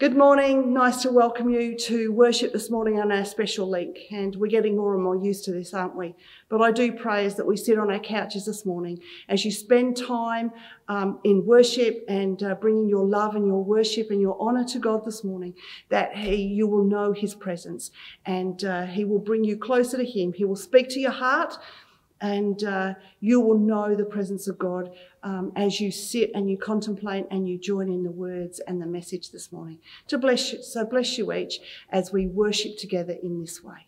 Good morning. Nice to welcome you to worship this morning on our special link. And we're getting more and more used to this, aren't we? But I do pray as that we sit on our couches this morning, as you spend time um, in worship and uh, bringing your love and your worship and your honour to God this morning, that He, you will know His presence and uh, He will bring you closer to Him. He will speak to your heart and uh, you will know the presence of God um, as you sit and you contemplate and you join in the words and the message this morning. To bless you, so bless you each as we worship together in this way.